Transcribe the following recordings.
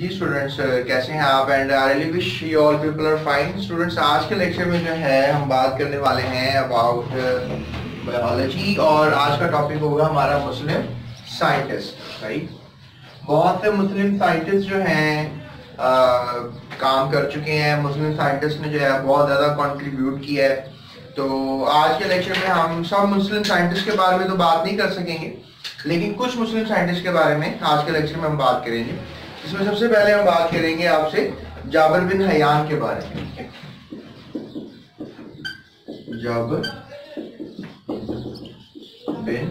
जी students कैसे हैं आप? And I really wish you all people are fine students आज के लेक्चर में जो है, हम बात करने वाले हैं अबाउट बायोलॉजी और आज का टॉपिक होगा हमारा मुस्लिम साइंटिस्ट राइट बहुत से मुस्लिम साइंटिस्ट जो हैं काम कर चुके हैं। मुस्लिम साइंटिस्ट ने जो है, बहुत ज़्यादा कंट्रीब्यूट किया है। तो आज के लेक्चर में हम सब मुस्लिम साइंटिस्ट के बारे में तो बात नहीं कर सकेंगे, लेकिन कुछ मुस्लिम साइंटिस्ट के बारे में आज के लेक्चर में हम बात करेंगे। इसमें सबसे पहले हम बात करेंगे आपसे जाबर बिन हयान के बारे में। Jabir bin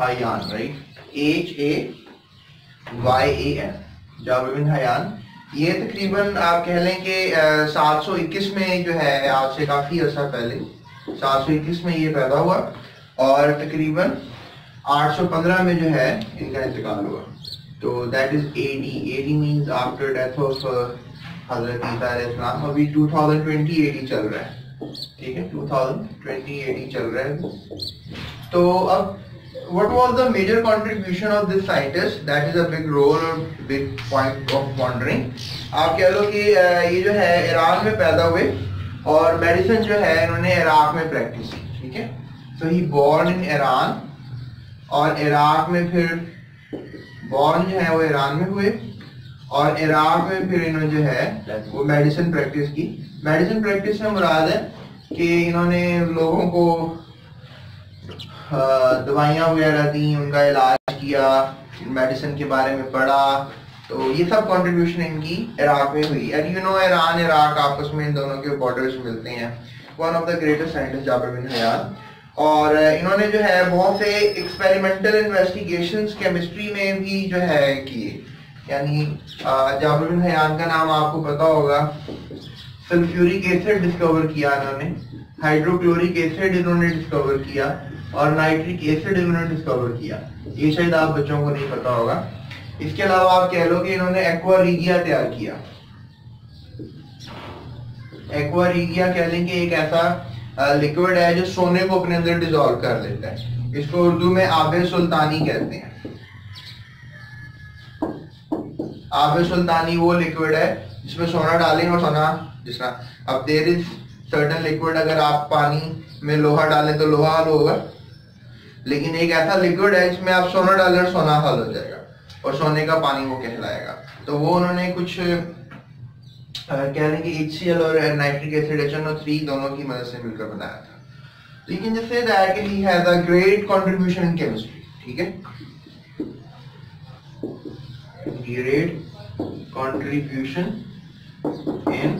Hayyan right H A Y A N Jabir bin Hayyan. ये तकरीबन आप कह लें कि सात सौ इक्कीस में जो है, आज से काफ़ी अर्सा पहले, सात सौ इक्कीस में ये पैदा हुआ और तकरीबन 815 में जो है, इनका इंतकाल हुआ। तो that is AD AD means after death of हज़रत ईसा अभी 2020 एडी चल रहा है। ठीक है? 2020 एडी चल रहा है। तो अब, what was the major contribution of this scientist? That is a big role or big point of wondering आप कह लो कि ये जो है ईरान में पैदा हुए और मेडिसिन जो है, इन्होंने इराक में प्रैक्टिस की। ठीक है? So he born in Iran और इराक में फिर बॉर्न जो है वो ईरान में हुए और इराक में फिर इन्होंने जो है वो मेडिसिन प्रैक्टिस की। मेडिसिन प्रैक्टिस से मुराद है कि इन्होंने लोगों को दवाइयाँ वगैरह दी, उनका इलाज किया मेडिसिन के बारे में पढ़ा। तो ये सब कंट्रीब्यूशन इनकी इराक में हुई। And you know Iran Iraq आपस में इन दोनों के बॉर्डर्स मिलते हैं। One of the greatest scientist Jabir bin Hayat. और इन्होंने जो है बहुत से एक्सपेरिमेंटल इन्वेस्टिगेशंस केमिस्ट्री में भी जो है किए। यानी जाबर हयान का नाम आपको पता होगा। सल्फ्यूरिक एसिड डिस्कवर किया इन्होंने। हाइड्रोक्लोरिक एसिड इन्होंने डिस्कवर किया और नाइट्रिक एसिड इन्होंने डिस्कवर किया। ये शायद आप बच्चों को नहीं पता होगा। इसके अलावा आप कह लो कि इन्होंने एक्वारीगिया तैयार किया। एक्वारीगिया कह लेंगे एक ऐसा लिक्विड है जो सोने को अपने अंदर डिजोल्व कर लेता है। इसको उर्दू में आब सुल्तानी कहते हैं। आब सुल्तानी वो लिक्विड है जिसमें सोना डालें और सोना जिस अब देर इज़ सर्टन लिक्विड अगर आप पानी में लोहा डालें तो लोहा हल होगा। लेकिन एक ऐसा लिक्विड है जिसमें आप सोना डालें सोना हल हो जाएगा और सोने का पानी वो कहलाएगा। तो वो उन्होंने कुछ कह लें कि HCl और नाइट्रिक एसिड HNO3 दोनों की मदद से मिलकर बनाया था। say that he has a great contribution in chemistry, ठीक है? Great contribution in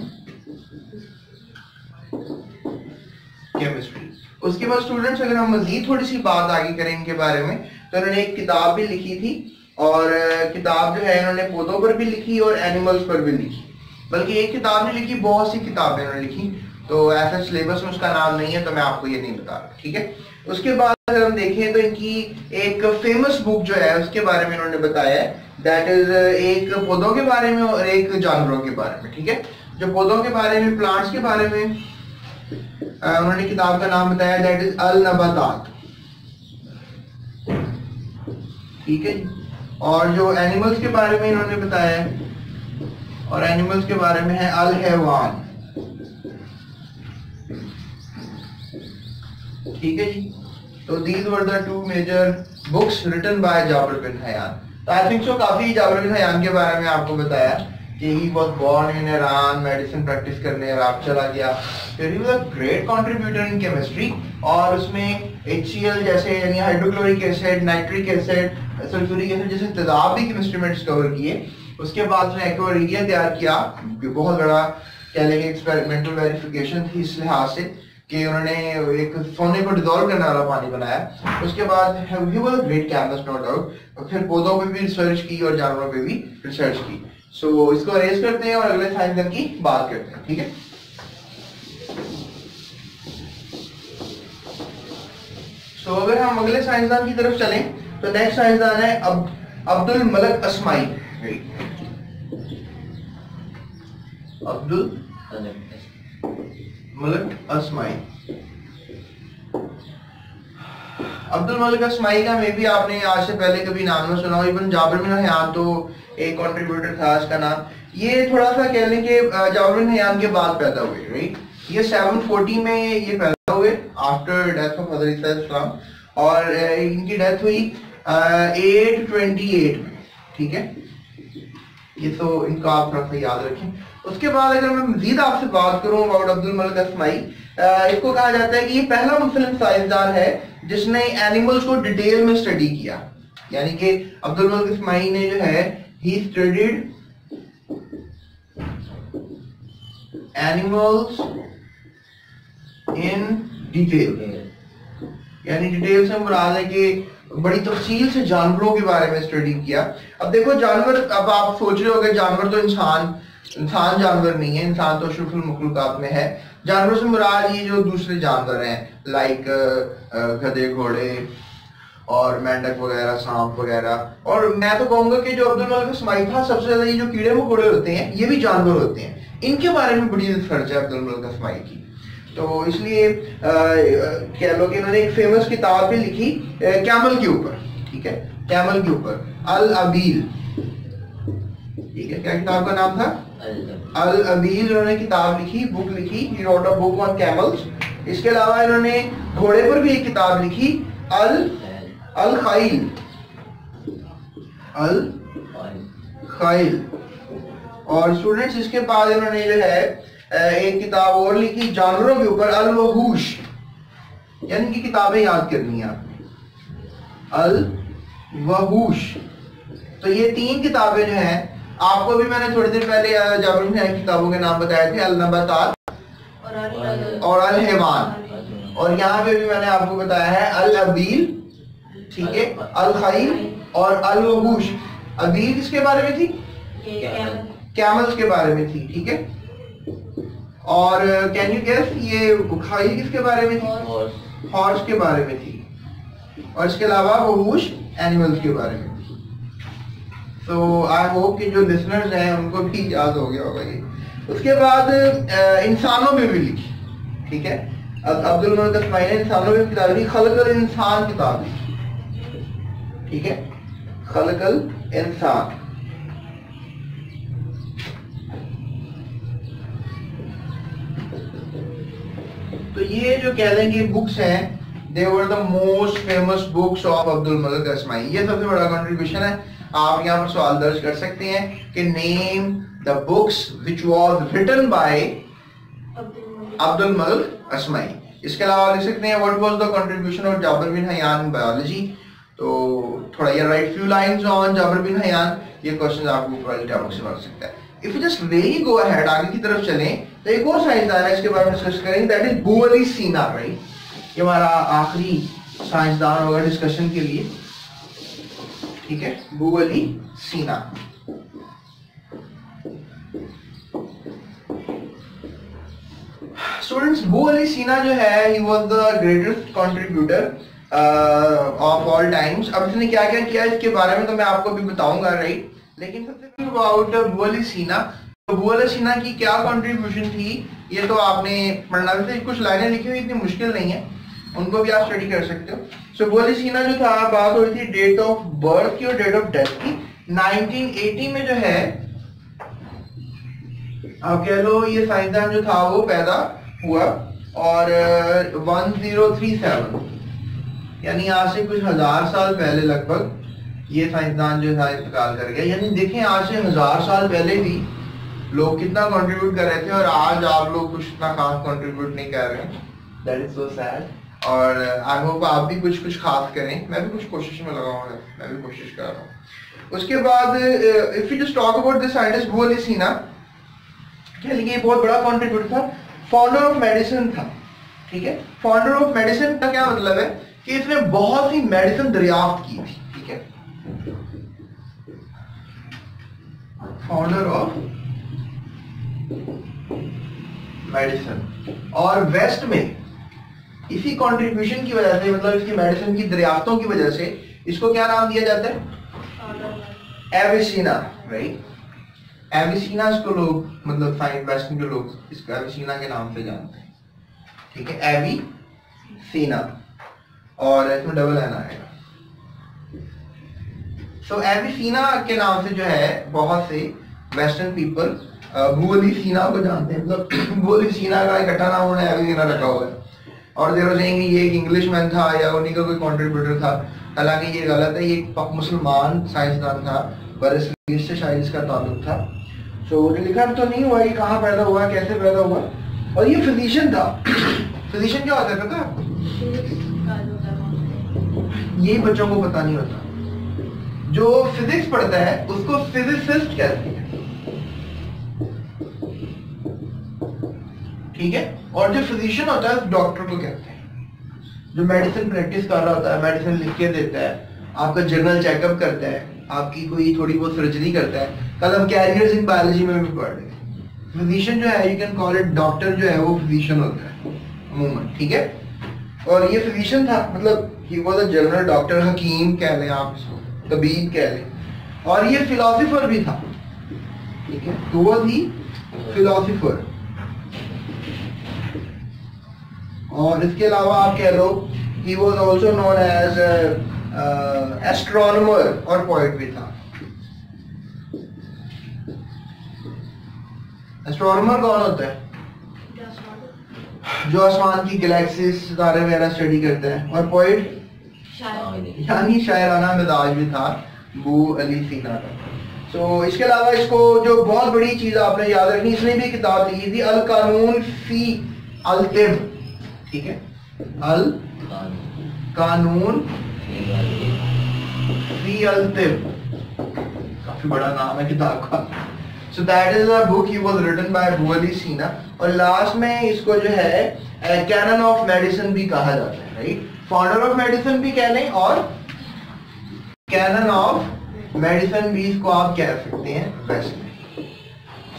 chemistry. उसके बाद स्टूडेंट्स अगर हम मजीद थोड़ी सी बात आगे करें इनके बारे में तो उन्होंने एक किताब भी लिखी थी और किताब जो है इन्होंने पौधों पर भी लिखी और एनिमल्स पर भी लिखी। बल्कि एक किताब नहीं लिखी, बहुत सी किताबें उन्होंने लिखी। तो ऐसा सिलेबस में उसका नाम नहीं है तो मैं आपको ये नहीं बता रहा, ठीक है? उसके बाद अगर हम देखें तो इनकी एक फ़ेमस बुक जो है, उसके बारे में इन्होंने बताया है। दैट इज़ एक पौधों के बारे में और एक जानवरों के बारे में, ठीक है? जो पौधों के बारे में प्लांट्स के बारे में उन्होंने किताब का नाम बताया दैट इज़ अल नबातात ठीक है? और जो एनिमल्स के बारे में इन्होंने बताया और एनिमल्स के बारे में है अल हैवान ठीक है जी? तो these were the two major books written by Jabir bin Hayyan तो आई थिंक सो काफ़ी जाबर बिन हयान के बारे में आपको बताया कि he was born in Iran medicine practice करने इराक चला गया। फिर he was great contributor in chemistry और उसमें HCl जैसे, यानी hydrochloric acid nitric acid sulphuric acid जैसे तेजाब भी केमिस्ट्री में डिस्कवर किए। उसके बाद उसने एक्वारिडिया तैयार किया बहुत बड़ा कह लेंगे एक्सपेरिमेंटल वेरिफिकेशन थी इस लिहाज से कि उन्होंने एक सोने को डिजोल्व करने वाला पानी बनाया। उसके बाद ग्रेट कैंपस नो डाउट और फिर पौधों पे भी रिसर्च की और जानवरों पे भी रिसर्च की। सो so, इसको अरेज करते हैं और अगले साइंसदान की बात करते हैं ठीक है? सो so, अगर हम अगले साइंसदान की तरफ़ चलें तो नेक्स्ट साइंसदान है अब Abdul Malak Asmai. Abdul Malak Asmai Abdul Malik Asmai का मे भी आपने आज से पहले कभी नाम ना सुना हो। इवन जाबिर बिन हयान तो एक कंट्रीब्यूटर था इसका नाम। ये थोड़ा सा कह लें कि जावरिन हयान के बाद पैदा हुए राइट ये 740 में ये पैदा हुए आफ्टर डेथ ऑफ़ हज़रत इस्लाम और इनकी डेथ हुई एट ट्वेंटी एट में, ठीक है? ये तो इनको आप थोड़ा सा याद रखें। उसके बाद अगर मैं मजीद आपसे बात करूँ अबाउट अब्दुल मलिक असमाई इसको कहा जाता है कि ये पहला मुस्लिम साइंसदान है जिसने एनिमल्स को डिटेल में स्टडी किया। यानी कि अब्दुल मलिक इस्माई ने जो है he studied animals in detail यानी डिटेल से मुराद है कि बड़ी तफसील से जानवरों के बारे में स्टडी किया। अब देखो, जानवर, अब आप सोच रहे हो जानवर तो इंसान इंसान जानवर नहीं है, इंसान तो शुफुल मखलूक में है। जानवर से मुराद ये जो दूसरे जानवर हैं लाइक गधे, घोड़े और मेंढक वगैरह, सांप वगैरह। और मैं तो कहूँगा कि जो अब्दुल मलिक स्माइल था, सबसे ज़्यादा ये जो कीड़े मकोड़े होते हैं, ये भी जानवर होते हैं। इनके बारे में बड़ी रिसर्च है अब्दुल मलिक स्माइल की। तो इसलिए कह लो कि इन्होंने एक फ़ेमस किताब भी लिखी कैमल के ऊपर ठीक है? कैमल के ऊपर अल अबील। ठीक है क्या किताब का नाम था? अल अबील इन्होंने किताब लिखी बुक लिखी he wrote a book on camels इसके अलावा इन्होंने घोड़े पर भी एक किताब लिखी अल अल खाइल। अल खाइल। और स्टूडेंट्स इसके बाद इन्होंने जो है एक किताब और लिखी जानवरों के ऊपर अल वहूश यानी कि किताबें याद करनी है आपने। अल वहूश तो ये तीन किताबें जो हैं आपको भी मैंने थोड़ी देर पहले जाबर में किताबों के नाम बताए थे अल नबातात और अल हैवान और यहाँ पे भी मैंने आपको बताया है अल अबील ठीक है अल खईल और अल वहूश अबील किसके बारे में थी? कैमल्स के बारे में थी ठीक है। और कैन यू गेस ये खाई किसके बारे में थी? हॉर्स के बारे में थी। और इसके अलावा वहूश एनिमल्स के बारे में थी। तो आई होप कि जो लिसनर्स हैं उनको भी याद हो गया होगा ये। उसके बाद इंसानों में भी लिखी। ठीक है? अब्दुल मलिक ने इंसानों में किताब लिखी। खलकल इंसान किताब लिखी। ठीक है? खलकल इंसान। ये जो कह लेंगे बुक्स हैं they were the most famous books of Abdul Malik Asmai ये सबसे बड़ा कंट्रीब्यूशन है। आप यहाँ पर सवाल दर्ज कर सकते हैं कि name the books which was written by Abdul Malik Asmai इसके अलावा लिख सकते हैं what was the contribution of Jabir bin Hayyan biology तो थोड़ा ये write few lines on Jabir bin Hayyan ये क्वेश्चन आपको टॉपिक से बन सकता है। If just really go ahead आगे की तरफ़ चले तो एक और साइंसदान है इसके बारे में डिस्कस करेंगे दैट इज़ बुअली सीना राइट ये हमारा आखिरी साइंसदान होगा डिस्कशन के लिए। ठीक है बुअली सीना स्टूडेंट्स बू अली सीना जो है he was the greatest contributor of all times अब इसने क्या क्या किया इसके बारे में तो मैं आपको भी बताऊँगा राइट लेकिन सबसे अबाउट बू अली सीना तो बुअल सीना की क्या कंट्रीब्यूशन थी, ये तो आपने पढ़ना वैसे कुछ लाइनें लिखी हुई इतनी मुश्किल नहीं है, उनको भी आप स्टडी कर सकते हो। सो बुअल सीना जो था, बात हो रही थी डेट ऑफ़ बर्थ की और डेट ऑफ़ डेथ की। 1980 में जो है, आप कह लो ये साइंसदान जो था, वो पैदा हुआ और 1037 यानी आज से कुछ हज़ार साल पहले लगभग। ये साइंसदान जो था इंतकाल कर गया। यानी देखें आज से हज़ार साल पहले भी लोग कितना कंट्रीब्यूट कर रहे थे और आज आप लोग कुछ इतना खास कंट्रीब्यूट नहीं कर रहे दैट इज़ सो सैड और आई होप आप भी कुछ कुछ खास करें। मैं भी कुछ कोशिश में लगा हूँ मैं भी कोशिश कर रहा हूँ। उसके बाद if you just talk about this scientist Bu Ali Sina कह लीजिए बहुत बड़ा कॉन्ट्रीब्यूट था। फाउंडर ऑफ़ मेडिसिन था। ठीक है? फाउंडर ऑफ़ मेडिसिन का क्या मतलब है? कि इसने बहुत ही मेडिसिन दरियाफ्त की थी। ठीक है? फाउंडर ऑफ़ मेडिसिन और वेस्ट में इसी कंट्रीब्यूशन की वजह से मतलब इसकी मेडिसिन की दरियाफ्तों की वजह से इसको क्या नाम दिया जाता है? एविसीना राइट एविसीना इसको लोग मतलब साइंस वेस्ट के लोग इसको एविसीना के नाम से जानते हैं। ठीक है? एवी सीना और इसमें डबल एन आएगा। सो एविसीना के नाम से जो है बहुत से वेस्टर्न पीपल भूली सीना को जानते हैं। मतलब भूली सीना का इकट्ठा नाम उन्होंने एविसीना रखा हुआ है। और देर जाएँगे ये एक इंग्लिश मैन था या उन्हीं का कोई कॉन्ट्रीब्यूटर था। हालाँकि ये गलत है ये एक मुसलमान साइंसदान था बरसगीर से शायद इसका ताल्लुक था। सो so, लिखा तो नहीं हुआ ये कहाँ पैदा हुआ कैसे पैदा हुआ? और ये फिजिशियन था। फिजिशियन क्या होता है? पता ये बच्चों को पता नहीं होता। जो फिजिक्स पढ़ता है, उसको फिजिसिस्ट कहते हैं। ठीक है? और जो फिजिशियन होता है डॉक्टर को कहते हैं। जो मेडिसिन प्रैक्टिस कर रहा होता है मेडिसिन लिख के देता है, आपका जर्नल चेकअप करता है, आपकी कोई थोड़ी बहुत सर्जरी करता है। कल हम कैरियर्स इन बायोलॉजी में भी पढ़ रहे हैं फिजिशियन जो है you can call it doctor जो है, वो फिजिशियन होता है, अमूमन, ठीक है? और ये फिजिशियन था मतलब he was a general doctor हकीम कह लें आप इसको। तबीब कह लें और ये फिलोसोफर भी था। ठीक है? तो वो थी फिलोसोफर और इसके अलावा आप कह लो he was also known as astronomer और पोइट भी था। एस्ट्रोनॉमर कौन होता है? जो आसमान। की गैलेक्सीज सितारे वगैरह स्टडी करते हैं। और पोइट यानी शायराना मिजाज भी था बू अली सीना का। तो इसके अलावा इसको जो बहुत बड़ी चीज़ आपने याद रखनी, इसने भी किताब लिखी थी अल कानून फ़ी अल तिब ठीक है? अल कानून फ़ी अल तिब काफ़ी बड़ा नाम है किताब का। So that is a book he was written by Bu Ali Sina और लास्ट में इसको जो है कैनन ऑफ़ मेडिसिन भी कहा जाता है राइट फाउंडर ऑफ़ मेडिसिन भी कह लें और कैनन ऑफ़ मेडिसिन भी इसको आप कह सकते हैं वैसे।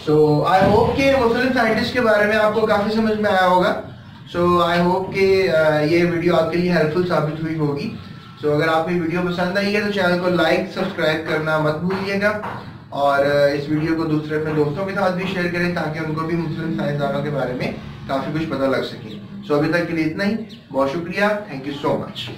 सो आई होप के मुस्लिम साइंटिस्ट के बारे में आपको काफ़ी समझ में आया होगा। सो आई होप के ये वीडियो आपके लिए हेल्पफुल साबित हुई होगी। सो so, अगर आपको ये वीडियो पसंद आई है तो चैनल को लाइक सब्सक्राइब करना मत भूलिएगा। और इस वीडियो को दूसरे अपने दोस्तों के साथ भी शेयर करें ताकि उनको भी मुस्लिम साइंसदानों के बारे में काफ़ी कुछ पता लग सके। सो अभी तक के लिए इतना ही। बहुत शुक्रिया। Thank you so much